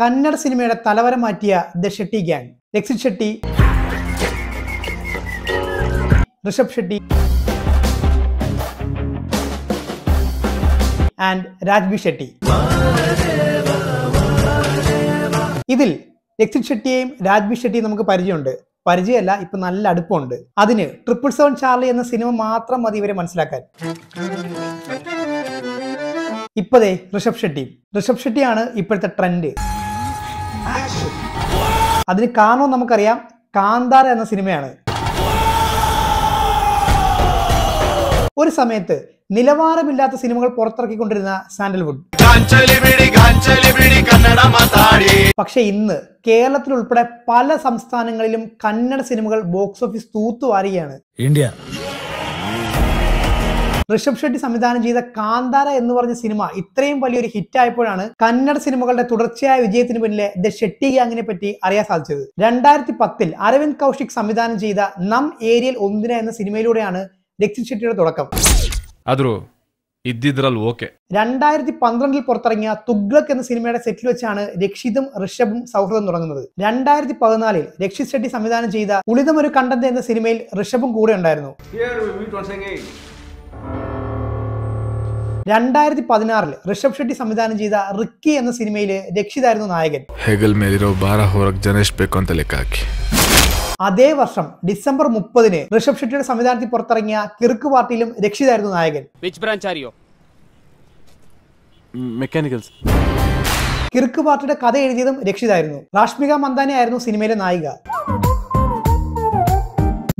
കന്നഡ സിനിമയുടെ തലവര മാറ്റിയ the Shetty gang. Rakshit Shetty Rishabh Shetty and Raj B Shetty. ഇതിൽ രക്ഷിത് ഷെട്ടിയെയും രാജ്ബി ഷെട്ടിയും നമുക്ക് പരിചയമുണ്ട്. പരിചയമല്ല ഇപ്പൊ നല്ല അടുപ്പമുണ്ട്. അതിന് ട്രിപ്പിൾ സെവൻ ചാർലി എന്ന സിനിമ മാത്രം മതി ഇവരെ മനസ്സിലാക്കാൻ. ഇപ്പതേ ഋഷഭ് ഷെട്ടി. ഋഷഭ് ഷെട്ടിയാണ് ഇപ്പോഴത്തെ ട്രെൻഡ് അതിന് കാരണം നമുക്കറിയാം കാന്താര എന്ന സിനിമയാണ്. ഒരു സമയത്ത് നിലവാരമില്ലാത്ത സിനിമകൾ പുറത്തിറക്കിക്കൊണ്ടിരുന്ന സാൻഡൽവുഡ്. പക്ഷെ ഇന്ന് കേരളത്തിൽ ഉൾപ്പെടെ പല സംസ്ഥാനങ്ങളിലും കന്നഡ സിനിമകൾ ബോക്സ് ഓഫീസ് തൂത്തുവാരുകയാണ്. ഇന്ത്യ. ഋഷഭ് ഷെട്ടി സംവിധാനം ചെയ്ത കാന്താര എന്ന് പറഞ്ഞ സിനിമ ഇത്രയും വലിയൊരു ഹിറ്റ് ആയപ്പോഴാണ് കന്നഡ സിനിമകളുടെ തുടർച്ചയായ വിജയത്തിന് പിന്നിലെ ദ ഷെട്ടി ഗ്യാങ്ങിനെ പറ്റി അറിയാൻ സാധിച്ചത്. രണ്ടായിരത്തി പത്തിൽ അരവിന്ദ് കൗശിക് സംവിധാനം ചെയ്ത നം ഏരിയൽ ഒന്നിന എന്ന സിനിമയിലൂടെയാണ് രക്ഷിത് ഷെട്ടിയുടെ തുടക്കം. രണ്ടായിരത്തി പന്ത്രണ്ടിൽ പുറത്തിറങ്ങിയ തുഗ്ലക് എന്ന സിനിമയുടെ സെറ്റിൽ വെച്ചാണ് രക്ഷിതും ഋഷഭും സൗഹൃദം തുടങ്ങുന്നത്. രണ്ടായിരത്തി പതിനാലിൽ രക്ഷിത് ഷെട്ടി സംവിധാനം ചെയ്ത ഉളിതമൊരു ഒരു കണ്ടന്റ് എന്ന സിനിമയിൽ ഋഷഭും കൂടെ ഉണ്ടായിരുന്നു. രണ്ടായിരത്തി പതിനാറിൽ ഋഷഭ് ഷെട്ടി സംവിധാനം ചെയ്ത റിക്കി എന്ന സിനിമയിലെ രക്ഷിതായിരുന്നു നായകൻ. ഹെഗൽ ജനേഷ് അതേ വർഷം ഡിസംബർ മുപ്പതിന് ഋഷഭ് ഷെട്ടിയുടെ സംവിധാനത്തിൽ പുറത്തിറങ്ങിയ കിറുക്ക് പാർട്ടിയിലും രക്ഷിതായിരുന്നു നായകൻ. വിച്ച് മെക്കാനിക്കൽസ് കിറുക്ക് പാർട്ടിയുടെ കഥ എഴുതിയതും രക്ഷിതായിരുന്നു. രാഷ്മിക മന്ദാനി ആയിരുന്നു സിനിമയിലെ നായിക.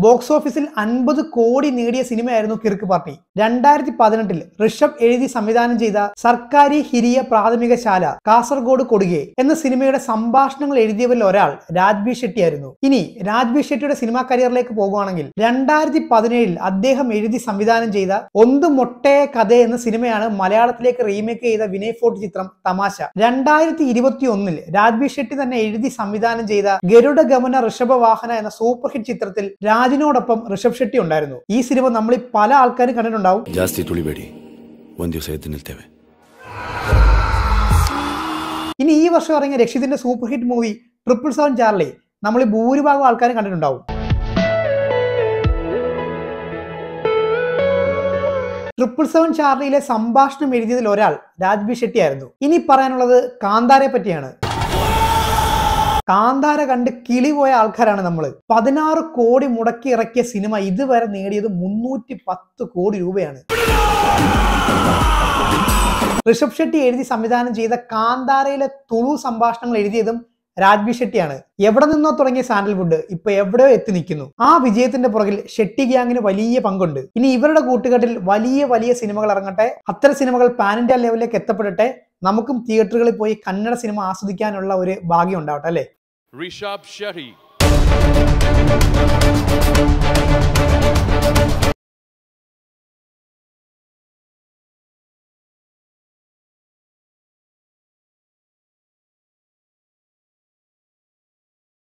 ബോക്സ് ഓഫീസിൽ അൻപത് കോടി നേടിയ സിനിമയായിരുന്നു കിർക്ക് പാർട്ടി. രണ്ടായിരത്തി പതിനെട്ടിൽ ഋഷഭ് എഴുതി സംവിധാനം ചെയ്ത സർക്കാരി ഹിരിയ പ്രാഥമിക ശാല കാസർഗോഡ് കൊടുകെ എന്ന സിനിമയുടെ സംഭാഷണങ്ങൾ എഴുതിയവരിൽ ഒരാൾ രാജ്ബി ഷെട്ടിയായിരുന്നു. ഇനി രാജ്ബി ഷെട്ടിയുടെ സിനിമാ കരിയറിലേക്ക് പോകുകയാണെങ്കിൽ രണ്ടായിരത്തി പതിനേഴിൽ അദ്ദേഹം എഴുതി സംവിധാനം ചെയ്ത ഒന്ന് മൊട്ടയ കഥ എന്ന സിനിമയാണ് മലയാളത്തിലേക്ക് റീമേക്ക് ചെയ്ത വിനയ് ഫോർട്ട് ചിത്രം തമാശ. രണ്ടായിരത്തി ഇരുപത്തി ഒന്നിൽ രാജ്ബി ഷെട്ടി തന്നെ എഴുതി സംവിധാനം ചെയ്ത ഗരുഡ ഗമന ഋഷഭ വാഹന എന്ന സൂപ്പർ ഹിറ്റ് ചിത്രത്തിൽ അതിനോടൊപ്പം ഋഷഭ് ഷെട്ടി ഉണ്ടായിരുന്നു. ഈ സിനിമ നമ്മൾ പല ആൾക്കാരും കണ്ടിട്ടുണ്ടാവും. ഇനി ഈ വർഷം ഇറങ്ങിയ രക്ഷിതിന്റെ super hit movie triple seven Charlie നമ്മൾ ഭൂരിഭാഗം ആൾക്കാരും കണ്ടിട്ടുണ്ടാവും. ട്രിപ്പിൾ സെവൻ ചാർലിയിലെ സംഭാഷണം എഴുതിയതിൽ ഒരാൾ രാജ്ബി ഷെട്ടി ആയിരുന്നു. ഇനി പറയാനുള്ളത് കാന്താരെ പറ്റിയാണ്. കാന്താര കണ്ട് കിളി പോയ ആൾക്കാരാണ് നമ്മൾ പതിനാറ് കോടി മുടക്കി ഇറക്കിയ സിനിമ ഇതുവരെ നേടിയത് മുന്നൂറ്റി പത്ത് കോടി രൂപയാണ്. ഋഷഭ് ഷെട്ടി എഴുതി സംവിധാനം ചെയ്ത കാന്താരയിലെ തുളു സംഭാഷണങ്ങൾ എഴുതിയതും രാജ്ബി ഷെട്ടിയാണ്. എവിടെ നിന്നോ തുടങ്ങിയ സാൻഡൽവുഡ് ഇപ്പൊ എവിടെയോ എത്തി നിൽക്കുന്നു. ആ വിജയത്തിന്റെ പുറകിൽ ഷെട്ടി ഗ്യാങ്ങിന് വലിയ പങ്കുണ്ട്. ഇനി ഇവരുടെ കൂട്ടുകെട്ടിൽ വലിയ വലിയ സിനിമകൾ ഇറങ്ങട്ടെ അത്തരം സിനിമകൾ പാൻ ഇന്ത്യ ലെവലിലേക്ക് എത്തപ്പെടട്ടെ നമുക്കും തിയേറ്ററുകളിൽ പോയി കന്നഡ സിനിമ ആസ്വദിക്കാനുള്ള ഒരു ഭാഗ്യം ഉണ്ടാവട്ടെ അല്ലേ? Rishab Shetty.